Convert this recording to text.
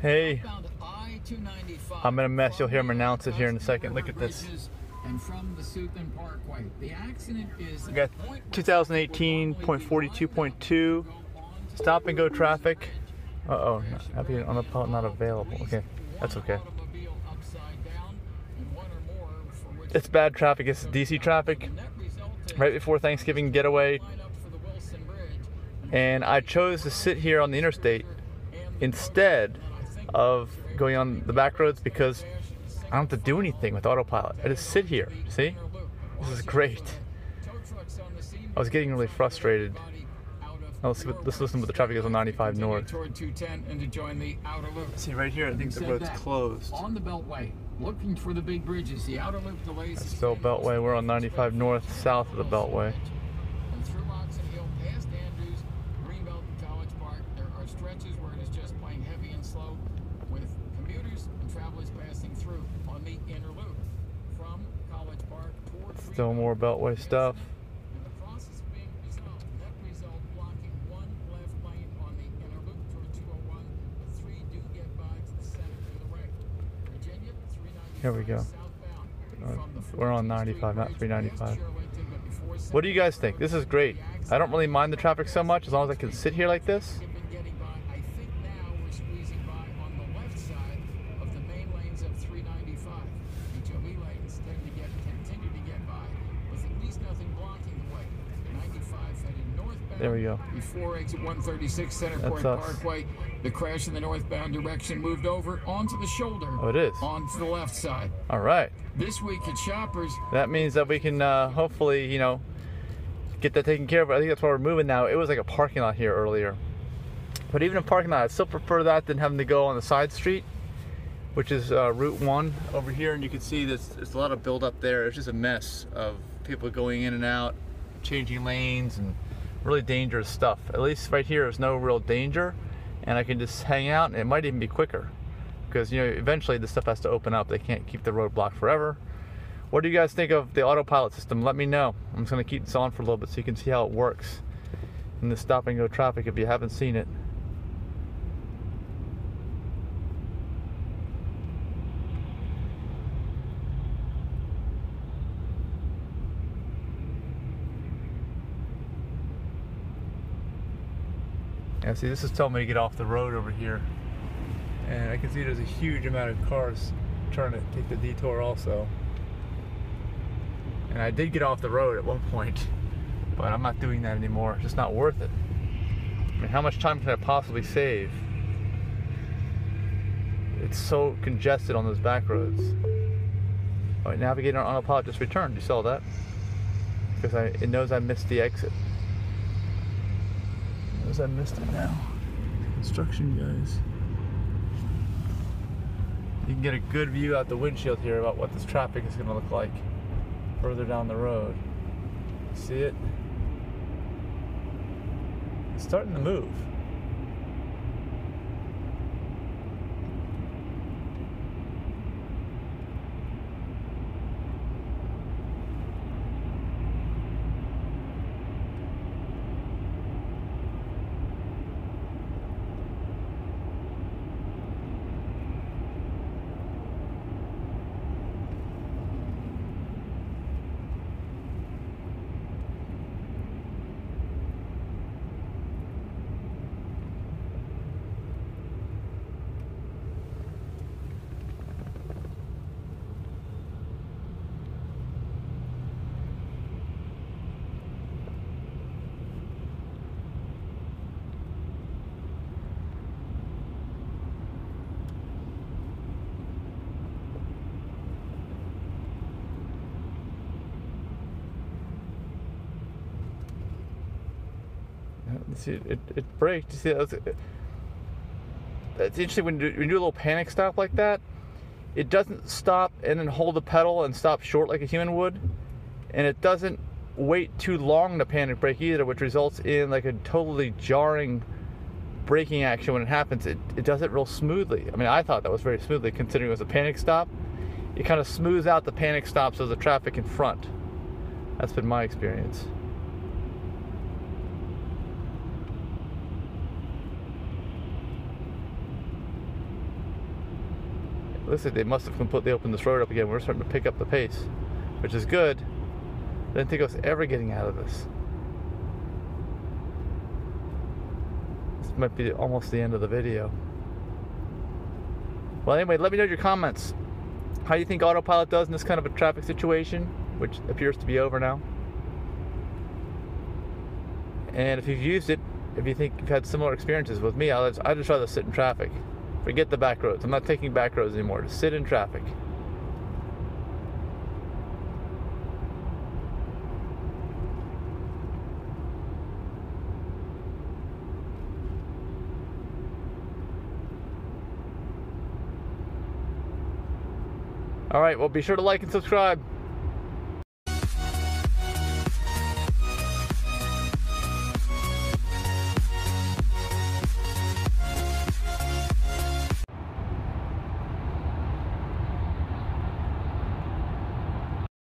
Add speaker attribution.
Speaker 1: Hey,
Speaker 2: I-295
Speaker 1: I'm in a mess. You'll hear him announce it here in a second. Look at this.
Speaker 2: And from the Suitland Parkway. The accident is
Speaker 1: we got 2018.42.2 stop and go traffic. Uh oh, not, on the pole, not available. Okay, that's okay. It's bad traffic. It's DC traffic. Right before Thanksgiving getaway, and I chose to sit here on the interstate instead of going on the back roads because I don't have to do anything with autopilot. I just sit here. See? This is great. I was getting really frustrated. Now let's, see what, let's listen to what the traffic is on 95 north.
Speaker 2: Toward 210 and to join the outer loop.
Speaker 1: See right here, I think the road's
Speaker 2: that
Speaker 1: closed.
Speaker 2: On the Beltway, looking for the big bridges. The outer loop delays.
Speaker 1: That's still Beltway. We're on 95 north, south of the Beltway.
Speaker 2: And through Oxon Hill, past Andrews, Greenbelt, and College Park, there are stretches where it is just plain heavy and slow, with commuters and travelers passing through on the inner loop from College Park toward
Speaker 1: Still more Beltway stuff.
Speaker 2: And the process being resolved. Net result blocking one left lane on the inner loop toward 201, but three do get by to the center to the right. Virginia, 395
Speaker 1: Here we go. Uh, we're on 95, not 395.
Speaker 2: past Shirlington, but before
Speaker 1: What do you guys think? This is great. I don't really mind the traffic so much as long as I can sit here like this.
Speaker 2: Have been getting by. I think now we're squeezing by on the left side of the main lanes of 395. HOV lanes tend to get continue to get by with at least nothing blocking the way. 95 headed northbound.
Speaker 1: There we go.
Speaker 2: Before exit 136 Center
Speaker 1: That's
Speaker 2: Point
Speaker 1: us.
Speaker 2: Parkway, the crash in the northbound direction moved over onto the shoulder.
Speaker 1: Oh, it is.
Speaker 2: Onto the left side.
Speaker 1: All right.
Speaker 2: This week at Shoppers,
Speaker 1: That means that we can uh, hopefully, you know, get that taken care of. I think that's why we're moving now. It was like a parking lot here earlier. But even a parking lot, I still prefer that than having to go on the side street, which is uh, Route 1 over here. And you can see there's, there's a lot of build up there. It's just a mess of people going in and out, changing lanes, and really dangerous stuff. At least right here, there's no real danger. And I can just hang out, and it might even be quicker. Because, you know, eventually this stuff has to open up. They can't keep the road blocked forever. What do you guys think of the autopilot system? Let me know. I'm just going to keep this on for a little bit so you can see how it works in the stop and go traffic if you haven't seen it. Yeah, see, this is telling me to get off the road over here. And I can see there's a huge amount of cars trying to take the detour also. And I did get off the road at one point, but I'm not doing that anymore. It's just not worth it. I mean, how much time can I possibly save? It's so congested on those back roads. All right, navigator on autopilot just returned. You saw that? Because I, it knows I missed the exit. Knows I missed it now. Construction guys. You can get a good view out the windshield here about what this traffic is going to look like further down the road. See it? It's starting to move. See, it, it braked. See, that's, it's interesting when you, do, when you do a little panic stop like that. It doesn't stop and then hold the pedal and stop short like a human would, and it doesn't wait too long to panic brake either, which results in like a totally jarring braking action when it happens. It, it does it real smoothly. I mean, I thought that was very smoothly considering it was a panic stop. It kind of smooths out the panic stops of the traffic in front. That's been my experience. Looks like they must have completely opened this road up again. We're starting to pick up the pace, which is good. I didn't think I was ever getting out of this. This might be almost the end of the video. Well, anyway, let me know your comments. How do you think autopilot does in this kind of a traffic situation, which appears to be over now? And if you've used it, if you think you've had similar experiences with me, I'd, I'd just rather sit in traffic. Forget the back roads. I'm not taking back roads anymore. Just sit in traffic. All right, well, be sure to like and subscribe.